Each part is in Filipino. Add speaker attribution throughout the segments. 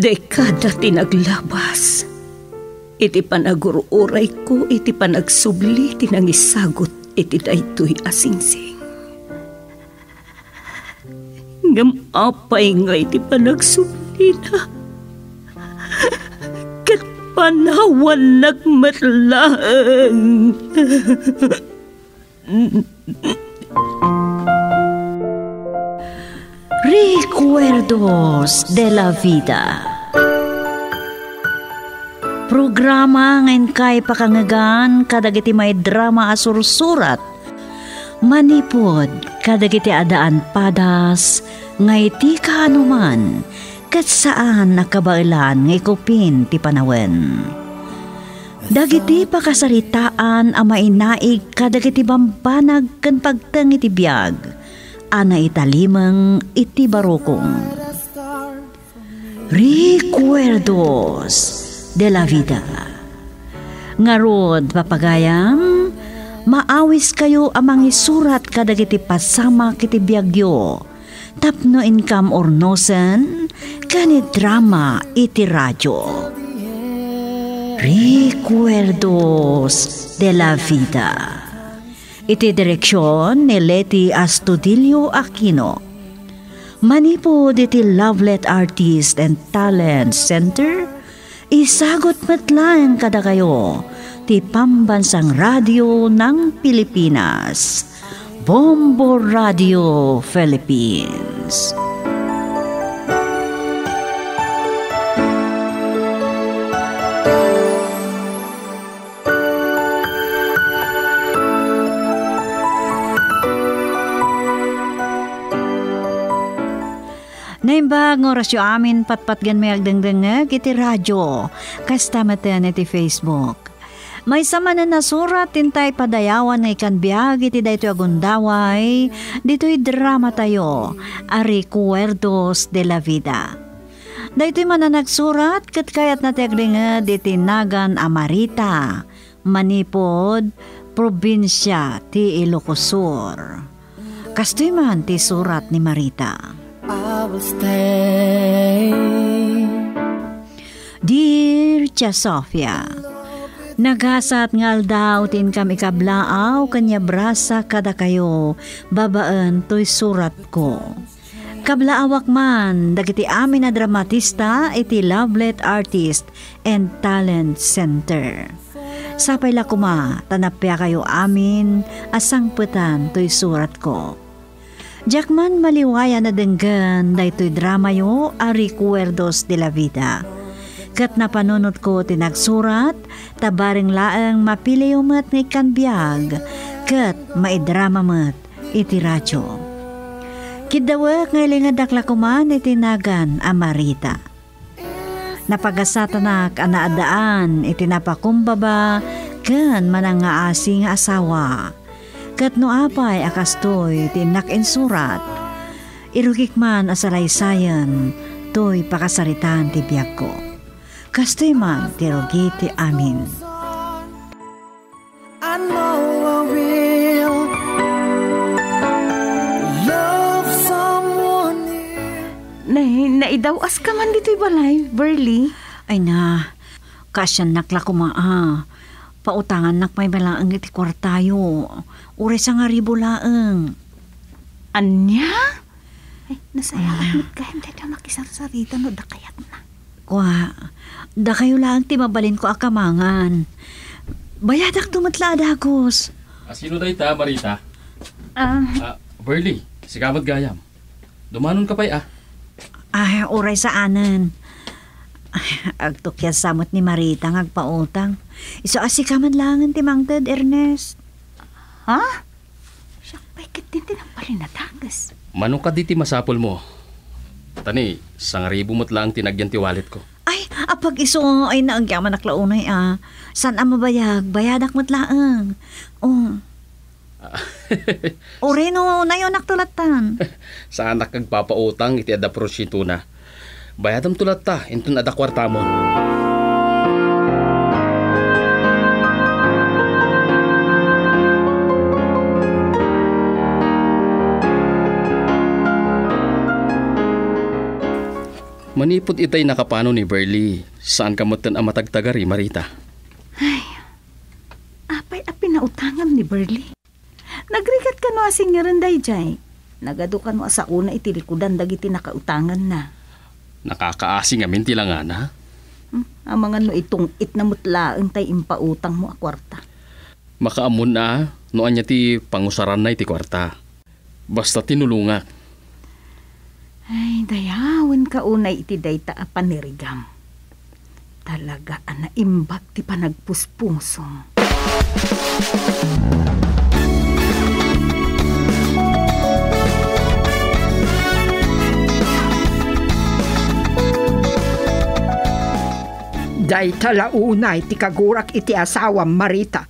Speaker 1: Dekada tinaglabas. Iti panagururay ko, iti panagsubli, tinangisagot, iti daytoy asingsing. Ngamapay nga iti panagsubli na. Kat panawan nagmatlang.
Speaker 2: Recuerdos de la Vida Programa ngayon kay pakangagan kadagiti may drama asursurat Manipod kadagiti adaan padas ngay ti kanuman kat saan nakabailan ngay kupin ti panawen. Dagiti pakasaritaan a mainaig kadagiti bambanag kan pagtang iti biyag ana italimang iti barokong. Recuerdos de la vida. Ngarod, papagayam, maawis kayo amang isurat kadagiti pasama kiti biyagyo. Tapno income or nosen, kani drama iti radyo. Recuerdos de la vida. Iti direksyon ni Leti Astudillo Aquino. Manipo diti Lovelet Artist and Talent Center Isagot matlang kada kayo ti Pambansang Radio ng Pilipinas. Bombo Radio Philippines. Naimbag ng orasyo amin patpatgan may agdangdangag iti radyo. Kasta matan iti Facebook. May sama na nasurat tintay padayawan ng ikanbiag iti dayto agundaway, dito'y drama tayo, a recuerdos de la vida. Dayto'y mananagsurat kat kayat na teglingad iti nagan Amarita, Manipod, probinsya ti Ilocosur. Kastoy man ti surat ni Marita. I will stay. Dear Sofia, Nagasat ngal daw tin kami kablaaw kanya brasa kada kayo babaan to'y surat ko. Kablaawak man, dagiti amin na dramatista iti Lovelet Artist and Talent Center. Sapay la kuma, tanapya kayo amin, asang putan to'y surat ko. Jackman maliwaya na denggan daytoy drama yo a recuerdos de la vida. Kat napanunot ko tinagsurat, tabaring laang mapili umat ng ikanbiyag, kat maidrama mat iti radyo. Kidawak ngay dakla kuman itinagan amarita. Napagasatanak anaadaan itinapakumbaba kan manangaasi nga asawa Kat no apay akastoy tinak insurat. Irukik man asalaysayan, toy pakasaritan ti biyak ko. Kastoy man tirugi ti amin. I know I will
Speaker 1: love someone Nay, naidawas ka man dito'y balay, Burley.
Speaker 2: Ay na, kasyan nakla kumaa. Pautangan nak may balaang iti kwartayo. Ure sa nga ribo laeng.
Speaker 1: Anya? Ay, nasaya mm. ka hindi na makisarsarita no dakayat na.
Speaker 2: Kwa, da kayo lang ti mabalin ko akamangan. Bayadak tumatla dagos.
Speaker 3: Ah, sino day ta, Marita?
Speaker 1: Ah.
Speaker 3: Uh, uh, Burley, si Kamad Gayam. Dumanon ka pa'y ah.
Speaker 2: Ay, uray sa anan. Agtukya samot ni Marita ngagpautang. Iso asikaman langan ti Mangted, Ernest.
Speaker 1: Ha? Siya, bakit din din ang palinatagas?
Speaker 3: Manong ka diti masapol mo. Tani, sangaribo mo't lang tinagyan ti wallet ko.
Speaker 2: Ay, apag iso ay naagyaman naklaunay ah. San ang mabayag? Bayadak mo't laang. Oh. o reno na yun naktulatan.
Speaker 3: Sa anak kagpapautang iti ada prosyituna. Bayadam tulat ta, intun ada kwartamon. Manipod itay nakapano ni Berly. Saan ka motan ang matagtagari, Marita?
Speaker 1: Apay api na utangan ni Burley. Nagrikat ka no asing nga rin jay. Nagado ka no sa una itilikudan dagiti nakautangan na.
Speaker 3: Nakakaasing amin tilangan, ha?
Speaker 1: Hmm? Ang mga no itong it na mutlaang tay impautang mo a kwarta.
Speaker 3: Makaamon na, noan niya ti pangusaran na iti kwarta. Basta tinulunga.
Speaker 1: Ay, dayawan ka unay iti dayta a panirigam. Talaga ana imbag ti panagpuspusong.
Speaker 4: Day tala unay ti kagurak iti asawam Marita.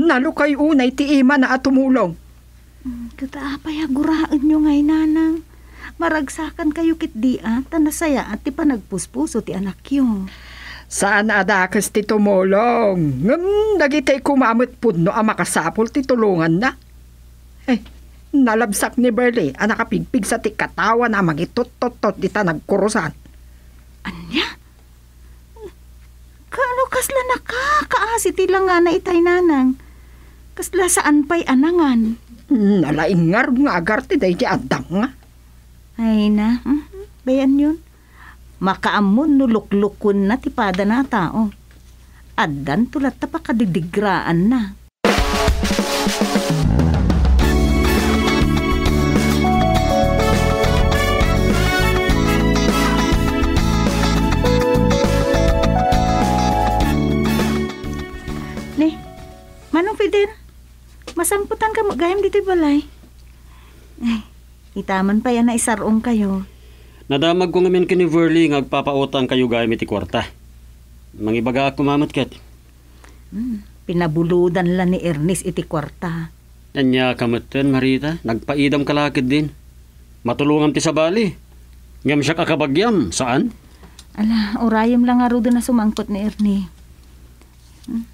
Speaker 4: Nalukay unay ti ima na atumulong.
Speaker 1: Kataapay aguraan nyo ngay nanang. Maragsakan kayo kit di at tanasaya at ti panagpuspuso ti anak yung.
Speaker 4: Saan adakas ti tumulong? Ngam, nagitay kumamot pudno ang makasapol ti tulungan na. Eh, nalabsak ni Berly ang nakapigpig sa ti katawan na magitutot-tot di ta nagkurusan.
Speaker 1: Anya? Kano kasla nakakaasi ti lang nga na itay nanang. Kasla saan pa'y anangan.
Speaker 4: Nalaingar nga agar ti day di adang nga.
Speaker 1: Ay na, mhm, bayan yun. Makaamon no luklukon na tipada na tao. Addan tulat ta pa kadidigraan na. Manong Fidel, masamputan ka mo gayam dito balay. Itaman pa yan na isarong kayo.
Speaker 5: Nadamag ko ngamin kini Verly nga agpapautang kayo gayam iti kwarta. Mangibaga ako mamat ket.
Speaker 1: Pinabuludan la ni Ernest iti kwarta.
Speaker 5: Anya kameten Marita, nagpaidam kalakid din. Matulungan ti sa bali. Ngam siya kakabagyam. Saan?
Speaker 1: Ala, orayam lang nga rudo na sumangkot ni Ernie. Hmm?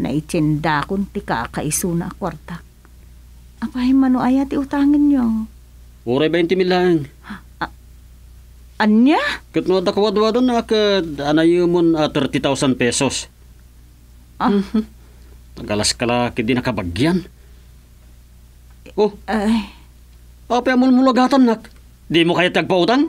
Speaker 1: Naitsinda kon ti kakaiso na kwarta. Apay mano aya ti utangin nyo.
Speaker 5: Uray 20 mil lang.
Speaker 1: Anya?
Speaker 5: Kat no dakwadwado na kad anayumon uh, 30,000 pesos.
Speaker 1: Ah.
Speaker 5: Mhm. Tagalas kalakid din nakabagyan. Oh,
Speaker 1: Ay,
Speaker 5: mo mulagatan nak? Di mo kaya tagpautang?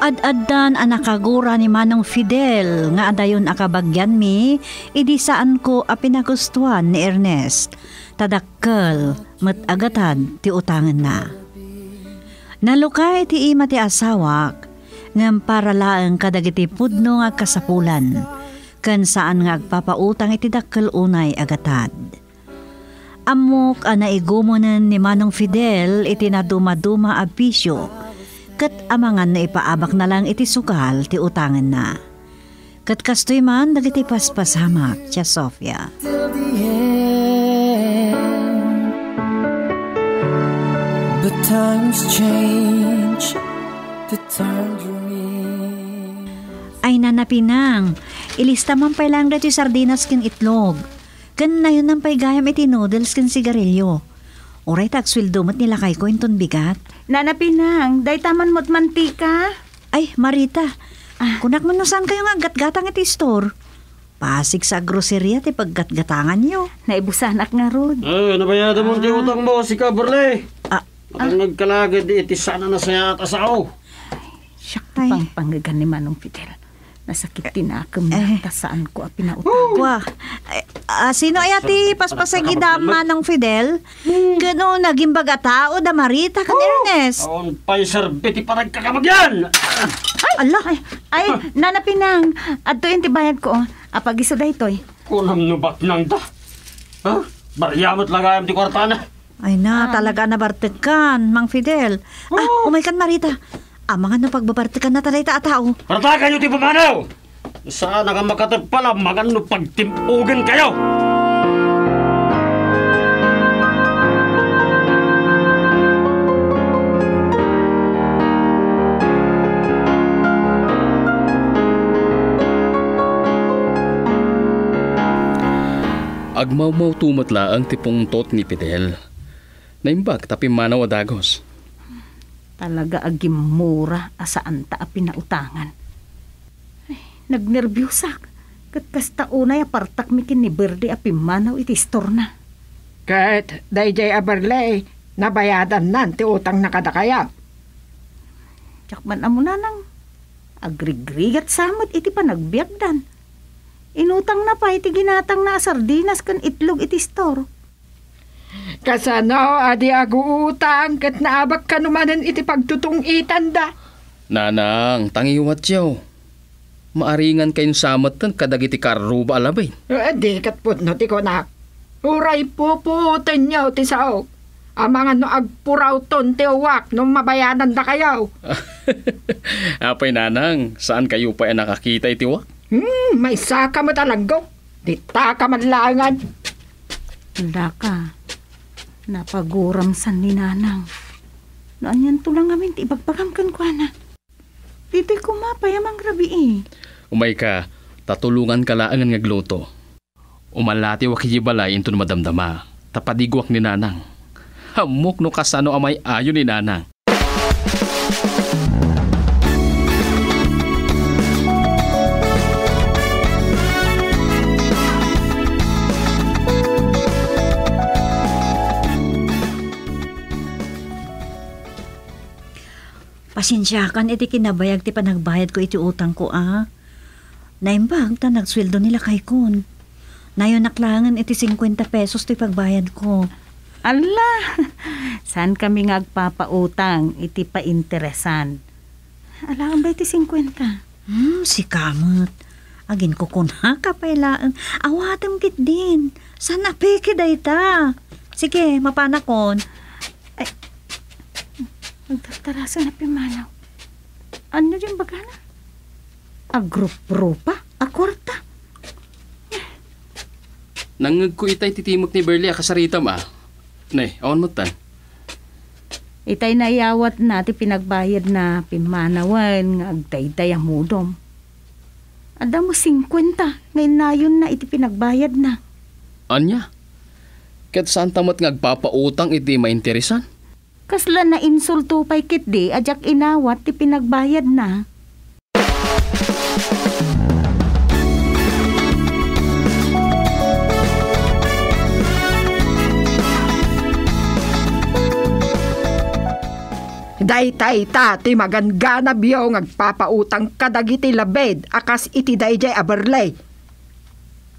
Speaker 2: Ad-addan ang nakagura ni Manong Fidel nga adayon akabagyan mi, idi saan ko a ni Ernest. Tadakkel, met agatan ti utangan na. Nalukay ti ima ti asawak, ngam para laeng kadagiti pudno nga kasapulan, kan saan nga agpapautang iti dakkel unay agatad. Amok a naigumonan ni Manong Fidel iti naduma-duma a bisyo, kat amangan na ipaabak na lang iti sukal ti utangan na. Kat kastoy man dagiti paspasamak, Tia Sofia.
Speaker 6: But times change, the tangerine.
Speaker 2: Ay nanapinang, ilista man pa lang dati sardinas kin itlog. Kan na yun ang paigayam iti noodles kin sigarilyo. Oray tag sweldo mo't nilakay ko inton bigat.
Speaker 1: Nanapinang, day taman mo't mantika.
Speaker 2: Ay, Marita, kunak mo no saan kayo nga gatgatang iti store? Pasig sa groceria ti paggatgatangan nyo.
Speaker 1: Naibusanak nga rod.
Speaker 5: Ay, nabayada mo ti utang mo si Caberle.
Speaker 2: Ah,
Speaker 5: Ang nagkalagad di iti sana na saya at asaw.
Speaker 1: Siyak
Speaker 2: Ay.
Speaker 1: pang panggagan ni Manong Fidel. Nasakit tinakam
Speaker 2: Eh.
Speaker 1: na tasaan ko a pinautang.
Speaker 2: Kwa, eh, ah, sino ay ati paspasagidama ng Fidel? Gano naging bagatao da Marita kan Ernest?
Speaker 5: Aon pa'y serbiti pa nagkakamagyan.
Speaker 2: Allah,
Speaker 1: Ay, ay, nanapinang. Adto yung tibayad ko. Apagiso da ito'y.
Speaker 5: Kunam nubat nang da. Ha? Baryamot lang ayam ti kwartana.
Speaker 2: Ay na, talaga na bartekan, Mang Fidel. Ah, umay kan Marita. Amangan ng pagbabarte ka na talay ta atao.
Speaker 5: Paratakan niyo ti pumanaw! Saan nga makatag pala magano pagtimpugan kayo?
Speaker 3: Agmaumaw tumatla ang tipong tot ni Pidel. Naimbag tapi manaw adagos.
Speaker 1: Talaga agim mura asaan ta pinautangan. Ay, nagnerbyosak. Kat kasta unay apartak mi kin ni Berde a pimanaw iti istorna.
Speaker 4: Kat, dayjay abarlay, nabayadan nan ti utang nakadakaya.
Speaker 1: Tiyakman amo na nang agrigrigat samot iti panagbiagdan. Inutang na pa iti ginatang na sardinas kan itlog iti store.
Speaker 4: Kasano, adi aguutang, kat naabak ka numanan iti pagtutong itanda.
Speaker 3: Nanang, tangiwat yaw. Maaringan kayong samatan kadagiti karuba alabay.
Speaker 4: Eh, di kat putno ti ko na. Uray puputin niyo ti sao. Ang mga no agpuraw ton ti uwak nung mabayanan da kayaw.
Speaker 3: Apay nanang, saan kayo pa nakakita itiwa?
Speaker 4: Hmm, may saka mo talanggo. Di ta ka manlangan.
Speaker 1: Wala ka. Napaguram san ni nanang. Naan yan tulang amin ti ibagbagam kan kwa na. Dito'y kumapay amang grabi eh.
Speaker 3: Umay ka, tatulungan ka laangan nga gluto. Umalati wa kijibalay into madamdama. Tapadigwak ni nanang. Hamok no kasano amay ayo ni nanang.
Speaker 2: Pasensyakan iti kinabayag ti panagbayad ko iti utang ko ah. Naimbag ta nagsweldo nila kay kun. Nayon naklangan iti 50 pesos ti pagbayad ko.
Speaker 1: Ala, saan kami ngagpapautang iti pa-interesan? Ala, ang ba iti 50?
Speaker 2: Hmm, si Kamot. Agin ko kun ha kapailaan. Awatam kit din. Sana peke day ta. Sige, mapanakon.
Speaker 1: Magtartarasan na pimanaw. Ano yung bagana? Agrup-rupa? Akwarta?
Speaker 3: Nangag ko itay titimok ni Berly akasaritam ah. Nay, awan mo tan.
Speaker 1: Itay nayawat na ti pinagbayad na pimanawan nga agdayday ang mudom. Ada mo 50, ngayon na yun na iti pinagbayad na.
Speaker 3: Anya? Kat saan tamat nga agpapautang iti mainteresan?
Speaker 1: Kasla na insulto pay kit di, ajak inawat ti pinagbayad na.
Speaker 4: Daytay ta ti magangana biyaw ngagpapautang kadagiti labed akas iti dayjay abarlay.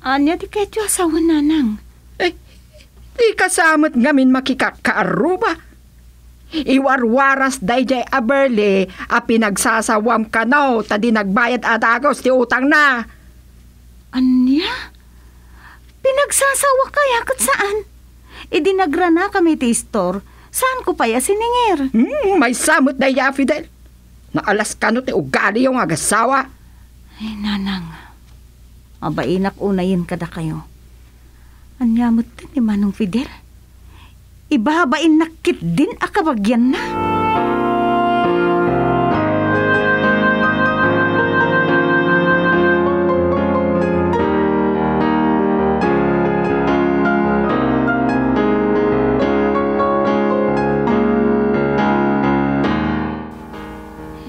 Speaker 1: Anya ti ketyo asawa nanang.
Speaker 4: Eh, di kasamot ngamin makikakaaruba. Iwarwaras dayjay aberle a pinagsasawam kanaw tadi nagbayad adagos ti utang na.
Speaker 1: Anya? Pinagsasawa kaya kat saan? Idinagra na kami ti store. Saan ko pa ya siningir?
Speaker 4: Hmm, may samot daya Fidel. Naalas ka no ti ugali yung agasawa.
Speaker 1: Ay, nanang. Mabainak unayin kada kayo. Anyamot din ni Manong Fidel. Ibabain nakit din akabagyan na.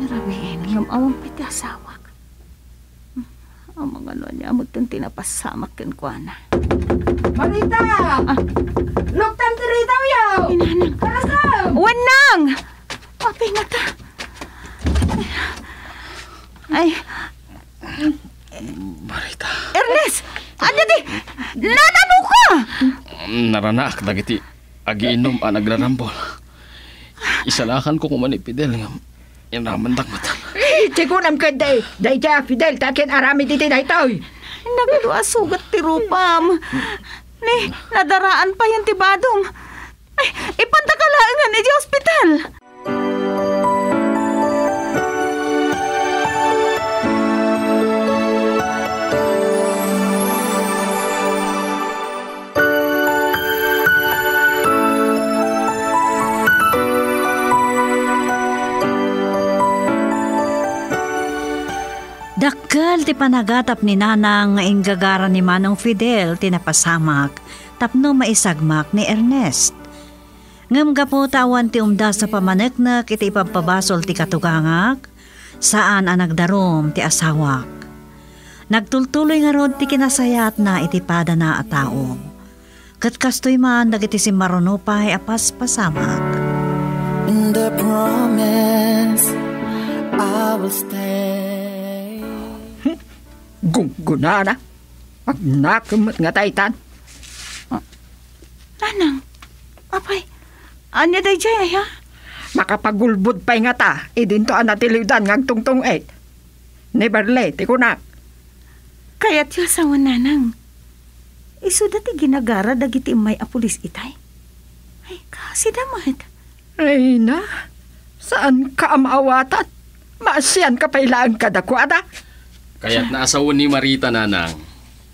Speaker 1: Rabiin, ngam awang piti asawak. Hmm, Ang mga ano niya, amot tinapasamak kan kwa na.
Speaker 4: Marita!
Speaker 1: Ah.
Speaker 4: Luktan ti rita yaw!
Speaker 1: Inanang.
Speaker 4: Karasam!
Speaker 1: Wanang! Papi na ta. Ay,
Speaker 3: Marita.
Speaker 1: Ernest! Ano di? Nanano ka?
Speaker 3: Naranak dagiti agiinom a nagrarambol. Isalakan ko kuman ni Fidel nga inamandak mata.
Speaker 4: Eh, Tigunam ka day. Dayjay Fidel takin arami diti daytoy.
Speaker 1: Nagalo sugat ti rupam. Ni, nadaraan pa yan ti badong. Ay, ipantakalaan ni di ospital.
Speaker 2: Dakkel ti panagatap ni Nanang nga inggagara ni Manong Fidel tinapasamak tapno maisagmak ni Ernest. Ngam gapo tawan ti umda sa pamaneknak iti ipapabasol ti katugangak, saan ang nagdarom ti asawak. Nagtultuloy nga rod ti kinasayat na iti pada na a tao. Kat kastoy man dagiti si marunupay apas pasamak.
Speaker 6: And I promise I will stay.
Speaker 4: Gungguna na. Pag nakamot nga taytan.
Speaker 1: Nanang, apay, anya day jay ay ha?
Speaker 4: Makapagulbud pa'y nga ta. Idinto ang natilidan nga tungtong et. Never late, ikunak.
Speaker 1: Kaya't yung asawa nanang. Isu dati ginagara dagiti may apulis itay. Ay, kasi damat.
Speaker 4: Ay na, saan ka amaawatan? Maasyan ka pailaan kadakwada.
Speaker 3: Kaya't naasawan ni Marita nanang.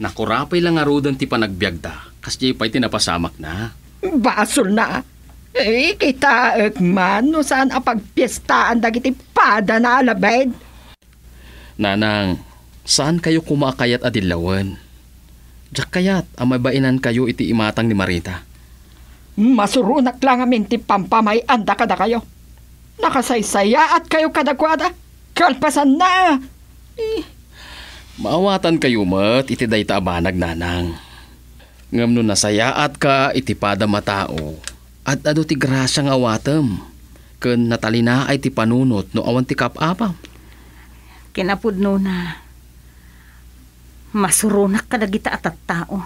Speaker 3: Nakurapay lang arudan ti panagbiagda. Kasi pa'y tinapasamak na.
Speaker 4: Basol na. Eh, kita ekman no saan apagpiestaan dagiti pada na alabed.
Speaker 3: Nanang, saan kayo kumakayat adilawan? Diyak kayat, amabainan kayo iti imatang ni Marita.
Speaker 4: Masurunak lang amin ti pampamay anda kada kayo. Nakasaysaya at kayo kadakwada. Kalpasan na. Eh,
Speaker 3: Maawatan kayo mat, iti day abanag nanang. Ngam no nasayaat ka, iti pada matao. At ado ti grasya nga awatem. Ken natalina ay ti panunot no awan ti kapapa.
Speaker 1: Kinapudno na. Masurunak ka dagita at at tao.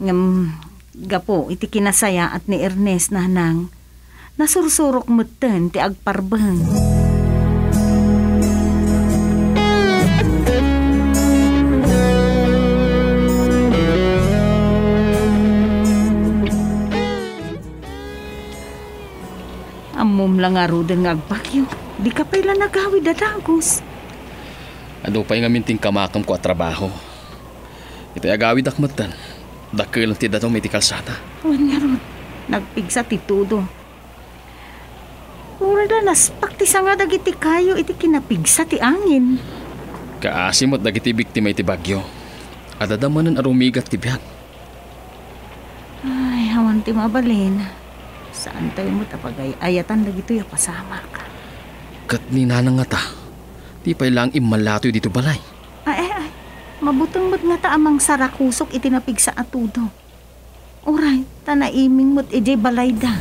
Speaker 1: Ngam, gapo, iti kinasaya at ni Ernest nanang. Nasursurok mutten ti agparbeng. Lang nga rudan nga agpakyo. Di ka pala nagawid dadagos.
Speaker 3: Ado pa'y nga minting kamakam ko at trabaho. Ito agawid akmatan. Dakil ti dato may ti kalsata.
Speaker 1: Wan nga rod. Nagpigsa ti tudo. Ura na naspak ti nga dagiti kayo iti kinapigsa ti angin.
Speaker 3: Kaasimot dagiti biktima iti bagyo. Adadamanan arumigat ti biyag.
Speaker 1: Ay, hawan ti mabalin. Saan tayo mo tapagay ayatan dagito yung pasama ka.
Speaker 3: Kat ni nanang nga ta. Di pa'y lang imalato dito balay.
Speaker 1: Ay, ay, ay. Mabutang mo't nga ta amang sarakusok itinapig sa atudo. Uray, tanaiming mo't ijay balayda.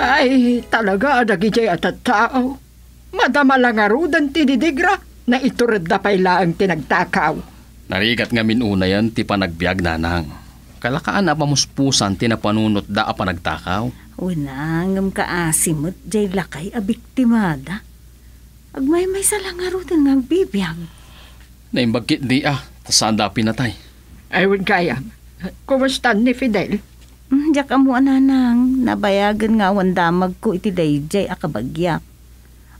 Speaker 4: Ay, talaga dagijay at at tao. Madama lang arudan ti didigra na iturad da payla ang tinagtakaw.
Speaker 3: Narigat nga minuna yan ti panagbiag nanang. Kalakaan na pamuspusan ti napanunot da a panagtakaw.
Speaker 1: Unangam ka asimot, jay lakay a biktimada. Agmay may salangarudan nga bibiyag.
Speaker 3: Naimbagkit di ah, tasaan da pinatay.
Speaker 4: Ayun kaya, kumusta ni Fidel?
Speaker 1: Hmm, Diyak amo ananang, nabayagan nga wandamag ko iti dayjay akabagyak.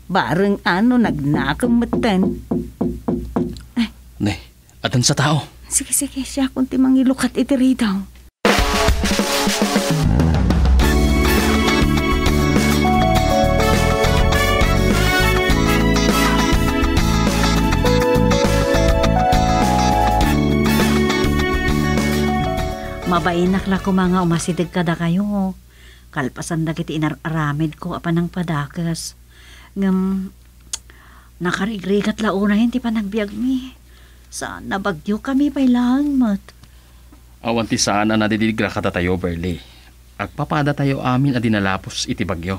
Speaker 1: Bareng ano nagnakam matan.
Speaker 3: Ne, atan sa tao.
Speaker 1: Sige, sige, siya kung timang ilukat iti ridaw.
Speaker 2: Mabainak la ko mga umasidig kada kayo. Kalpasan dagiti inararamid ko apan ng padakas. Ngam, nakarigrigat la una hindi pa nagbiag mi. Sa nabagyo kami pa'y lang mat.
Speaker 3: Awan ti saan na nadidigra ka tayo, Berly. Agpapada tayo amin a dinalapos iti bagyo.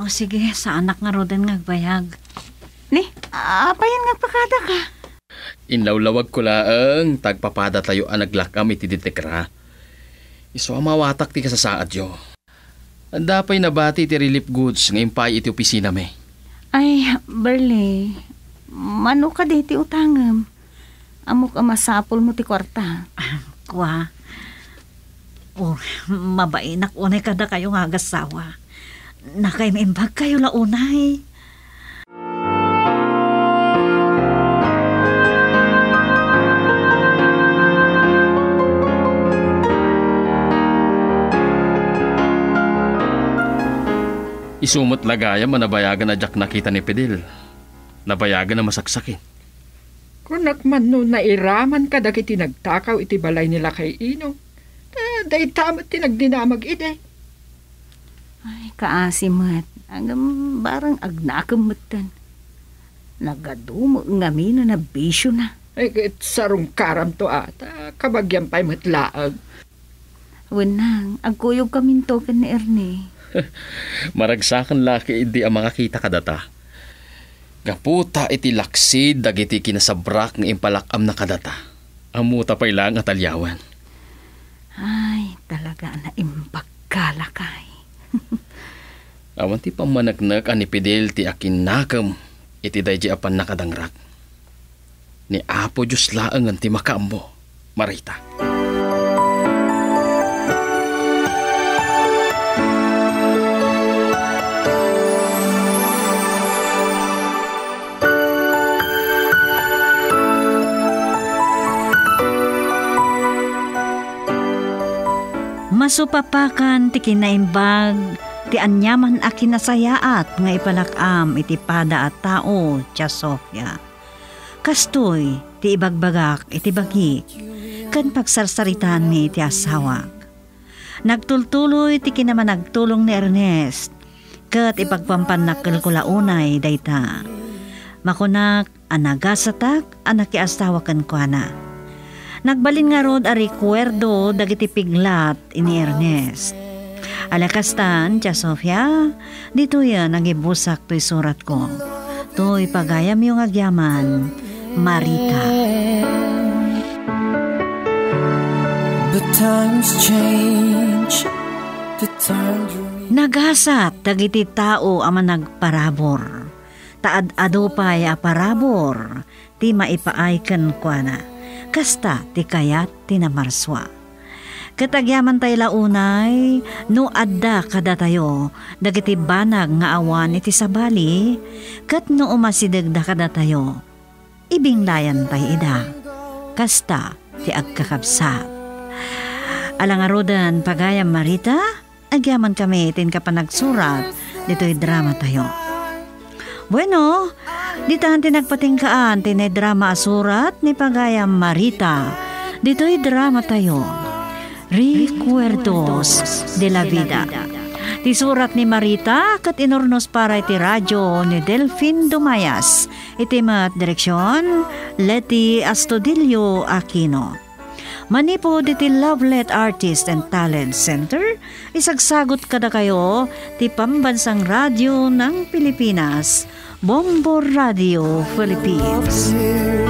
Speaker 2: O sige, sa anak nga roden ngagbayag.
Speaker 1: Ni, apayan nga pakada ka.
Speaker 3: Inlawlawag ko laang tagpapada tayo ang naglakam iti ditekra. Iso amawatak ti kasasaad yo. Dapay nabati ti relief goods ngayon pa iti opisina me.
Speaker 1: Ay, Berle, mano ka di ti utangam. Amok ang masapol mo ti kwarta.
Speaker 2: Kwa, oh, mabainak unay kada kayo nga agasawa. Nakaimimbag kayo la
Speaker 3: Isumot lagaya manabayagan na jak nakita ni Pedil. Nabayagan na masaksakin.
Speaker 4: Kung nakman no nairaman ka dagiti nagtakaw iti balay nila kay Ino. Ah, day tamat tinagdinamag ide.
Speaker 1: Ay, kaasimat. Ang barang agnakamatan. Nagadumo ngami na nabisyo na.
Speaker 4: Ay, ket sarong karam to ata. Kabagyan pa'y matlaag.
Speaker 1: Wenang, agkuyog kami token ni Ernie.
Speaker 3: Maragsakan laki idi ang makakita kadata. Gaputa iti laksid dagiti kinasabrak nga impalakam na kadata. Amuta pa ilang atalyawan.
Speaker 1: Ay, talaga na imbagkalakay.
Speaker 3: Awan ti pamanagnak ani Pidel ti akin nakam iti dayji apan nakadangrak. Ni Apo Diyos laang ang ti makambo, Marita.
Speaker 2: Masupapakan ti kinaimbag, ti anyaman a kinasayaat nga ipalakam iti pada at tao, tya Sofia. Kastoy, ti ibagbagak iti bagi, kan pagsarsaritan mi ti asawak. Nagtultuloy ti kinaman nagtulong ni Ernest, kat ipagpampanakil ko launay dayta. Makunak, anagasatak, anak asawa kan ko na. Nagbalin nga rod a recuerdo dagiti piglat ini Ernest. Alakastan, Tia Sofia, dito yan nagibusak to'y surat ko. To'y pagayam yung agyaman, Marita.
Speaker 6: But times change, the remain.
Speaker 2: Nagasat dagiti tao ama nagparabor. Taad adupay a parabor, ti maipaaykan kwa na. Kasta ti kayat ti namarswa. Katagyaman tayo launay, no adda kada tayo, dagiti banag nga awan iti sabali, kat no umasidagda kada tayo, ibinglayan tayo ida, kasta ti agkakabsat. Alangarodan pagayam Marita, agyaman kami tin kapanagsurat, dito'y drama tayo. Bueno, ditahan tinagpatingkaan tinay drama asurat ni pagayam Marita, dito'y drama tayo. Recuerdos de la Vida. Ti surat ni Marita kat inornos para iti radyo ni Delfin Dumayas. Iti mat direksyon, Leti Astudillo Aquino. Manipo diti Lovelet Artist and Talent Center, isagsagot kada kayo ti pambansang radyo ng Pilipinas, Bombo Radio Philippines.
Speaker 6: Here